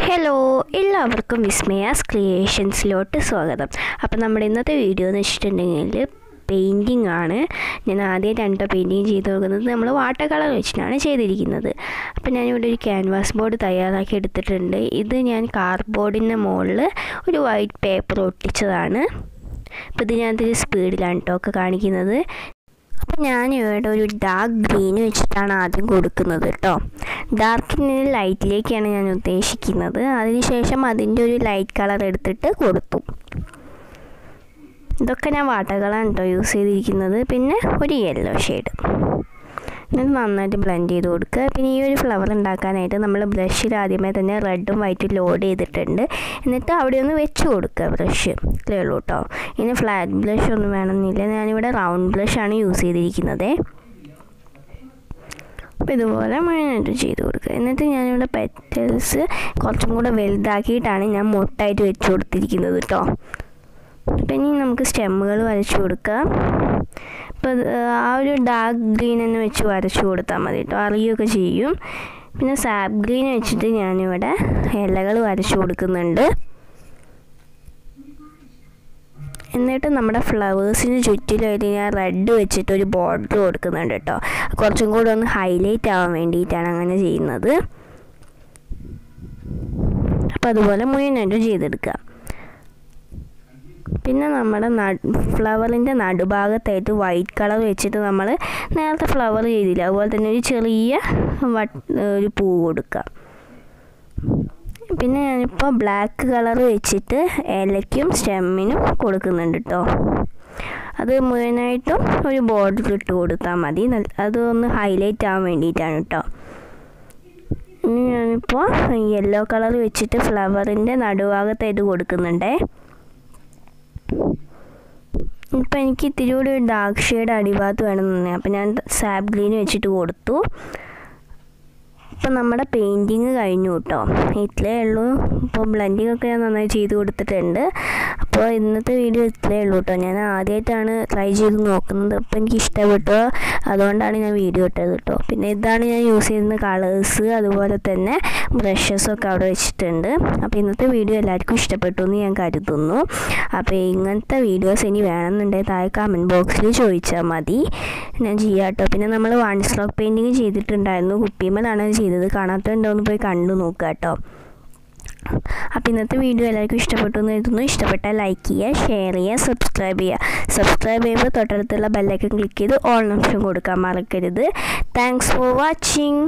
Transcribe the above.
Hello എല്ലാവർക്കും വിസ്മയാസ് ക്രിയേഷൻസിലോട്ട് സ്വാഗതം. അപ്പോൾ നമ്മുടെ ഇന്നത്തെ വീഡിയോ എന്ന് വെച്ചിട്ടുണ്ടെങ്കിൽ പെയിന്റിംഗ് ആണ്. ഞാൻ ആദ്യം രണ്ടോ പെയിന്റിങ് ചെയ്ത് നോക്കുന്നത് നമ്മൾ വാട്ടർ കളർ വെച്ചിട്ടാണ് ചെയ്തിരിക്കുന്നത്. അപ്പോൾ ഞാനിവിടെ ഒരു ക്യാൻവാസ് ബോർഡ് തയ്യാറാക്കി എടുത്തിട്ടുണ്ട്. ഇത് ഞാൻ കാർഡ്ബോർഡിന്റെ മുകളിൽ ഒരു വൈറ്റ് പേപ്പർ ഒട്ടിച്ചതാണ്. അപ്പോൾ ഇത് ഞാൻ സ്പീഡിലാണ് കേട്ടോ ഒക്കെ കാണിക്കുന്നത്. അപ്പോൾ ഇവിടെ ഒരു ഡാർക്ക് ഗ്രീൻ വെച്ചിട്ടാണ് ആദ്യം കൊടുക്കുന്നത് കേട്ടോ ഡാർക്കിന് ലൈറ്റിലേക്കാണ് ഞാൻ ഉദ്ദേശിക്കുന്നത്. അതിനുശേഷം അതിന്റെ ഒരു ലൈറ്റ് കളർ എടുത്തിട്ട് കൊടുത്തു. ഇതൊക്കെ ഞാൻ വാട്ടകളാണ് കേട്ടോ യൂസ് ചെയ്തിരിക്കുന്നത്. പിന്നെ ഒരു യെല്ലോ ഷെയ്ഡ് എന്നിട്ട് നന്നായിട്ട് ബ്ലെൻഡ് ചെയ്ത് കൊടുക്കുക. പിന്നെ ഈ ഒരു ഫ്ലവർ ഉണ്ടാക്കാനായിട്ട് നമ്മൾ ബ്രഷിൽ ആദ്യമേ തന്നെ റെഡും വൈറ്റും ലോഡ് ചെയ്തിട്ടുണ്ട്. എന്നിട്ട് അവിടെ ഒന്ന് വെച്ച് കൊടുക്കുക ബ്രഷ് ഉള്ളൂ കേട്ടോ ഇനി ഫ്ലാറ്റ് ബ്ലഷ് ഒന്നും വേണമെന്നില്ല. ഞാനിവിടെ റൗണ്ട് ബ്ലഷാണ് യൂസ് ചെയ്തിരിക്കുന്നത്. അപ്പോൾ ഇതുപോലെ മെയിനായിട്ട് ചെയ്ത് കൊടുക്കുക. എന്നിട്ട് ഞാനിവിടെ പെറ്റൽസ് കുറച്ചും കൂടെ വലുതാക്കിയിട്ടാണ് ഞാൻ മൊട്ടായിട്ട് വെച്ച് കൊടുത്തിരിക്കുന്നത് കേട്ടോ അപ്പം ഇനി നമുക്ക് സ്റ്റെമ്മുകൾ വരച്ചു കൊടുക്കാം. അപ്പോൾ ആ ഒരു ഡാർക്ക് ഗ്രീൻ എന്ന് വെച്ച് വരച്ചു കൊടുത്താൽ മതി കേട്ടോ അറിയുകയൊക്കെ ചെയ്യും. പിന്നെ സാപ്പ് ഗ്രീൻ വെച്ചിട്ട് ഞാനിവിടെ ഇലകൾ വരച്ചു കൊടുക്കുന്നുണ്ട്. എന്നിട്ട് നമ്മുടെ ഫ്ലവേഴ്സിന് ചുറ്റിലായിട്ട് ഞാൻ റെഡ് വെച്ചിട്ട് ഒരു ബോർഡർ കൊടുക്കുന്നുണ്ട് കേട്ടോ കുറച്ചും കൂടെ ഒന്ന് ഹൈലൈറ്റ് ആവാൻ വേണ്ടിയിട്ടാണ് അങ്ങനെ ചെയ്യുന്നത്. അപ്പോൾ അതുപോലെ മുഴുവനായിട്ട് ചെയ്തെടുക്കുക പിന്നെ നമ്മുടെ ഫ്ലവറിന്റെ നടുഭാഗത്തായിട്ട് വൈറ്റ് കളർ വെച്ചിട്ട് നമ്മൾ നേരത്തെ ഫ്ലവർ ചെയ്തില്ല? അതുപോലെ തന്നെ ഒരു ചെറിയ ഒരു പൂ കൊടുക്കുക പിന്നെ ഞാനിപ്പോൾ ബ്ലാക്ക് കളർ വെച്ചിട്ട് ഇലയ്ക്കും സ്റ്റെമ്മിനും കൊടുക്കുന്നുണ്ട് കേട്ടോ അത് മുഴുവനായിട്ടും ഒരു ബോർഡർ ഇട്ട് കൊടുത്താൽ മതി. അതൊന്ന് ഹൈലൈറ്റ് ആവാൻ വേണ്ടിയിട്ടാണ് കേട്ടോ ഇനി ഞാനിപ്പോൾ യെല്ലോ കളർ വെച്ചിട്ട് ഫ്ലവറിന്റെ നടുഭാഗത്തായിട്ട് കൊടുക്കുന്നുണ്ടേ. ഇപ്പം എനിക്ക് ഇത്തിരി കൂടി ഒരു ഡാർക്ക് ഷെയ്ഡ് അടിഭാഗത്ത് വേണമെന്ന് അപ്പം ഞാൻ സാപ്പ് ഗ്രീൻ വെച്ചിട്ട് കൊടുത്തു. ഇപ്പം നമ്മുടെ പെയിന്റിങ് കഴിഞ്ഞു കേട്ടോ. ഇത്രയേ ഉള്ളൂ. ഇപ്പോൾ ബ്ലെൻഡിങ് ഒക്കെ ഞാൻ നന്നായി ചെയ്ത് കൊടുത്തിട്ടുണ്ട്. അപ്പോൾ ഇന്നത്തെ വീഡിയോ ഇത്രയേ ഉള്ളൂ കേട്ടോ. ഞാൻ ആദ്യമായിട്ടാണ് ട്രൈ ചെയ്ത് നോക്കുന്നത്. അപ്പോൾ എനിക്ക് ഇഷ്ടപ്പെട്ടു. അതുകൊണ്ടാണ് ഞാൻ വീഡിയോ ഇട്ടത് കേട്ടോ. പിന്നെ ഇതാണ് ഞാൻ യൂസ് ചെയ്യുന്ന കളേഴ്സ് അതുപോലെ തന്നെ ബ്രഷസൊക്കെ അവിടെ വെച്ചിട്ടുണ്ട്. അപ്പോൾ ഇന്നത്തെ വീഡിയോ എല്ലാവർക്കും ഇഷ്ടപ്പെട്ടു എന്ന് ഞാൻ കരുതുന്നു. അപ്പോൾ ഇങ്ങനത്തെ വീഡിയോസ് ഇനി വേണമെന്നുണ്ടെങ്കിൽ താഴെ കമന്റ് ബോക്സിൽ ചോദിച്ചാൽ മതി. ഞാൻ ചെയ്യാം കേട്ടോ. പിന്നെ നമ്മൾ വൺ സ്ട്രോക്ക് പെയിന്റിങ് ചെയ്തിട്ടുണ്ടായിരുന്നു. കുപ്പിമേലാണ് ചെയ്തത്. കാണാത്തതുണ്ടോ എന്ന് പോയി കണ്ടു നോക്കുക കേട്ടോ. അപ്പോൾ ഇന്നത്തെ വീഡിയോ എല്ലാവർക്കും ഇഷ്ടപ്പെട്ടു എന്ന് കരുതുന്നു. ഇഷ്ടപ്പെട്ടാൽ ലൈക്ക് ചെയ്യുക ഷെയർ ചെയ്യുക സബ്സ്ക്രൈബ് ചെയ്യുക. സബ്സ്ക്രൈബ് ചെയ്യുമ്പോൾ തൊട്ടടുത്തുള്ള ബെല്ലൈക്കൺ ക്ലിക്ക് ചെയ്ത് ഓൾ ഓപ്ഷൻ കൊടുക്കാൻ മറക്കരുത്. Thanks for watching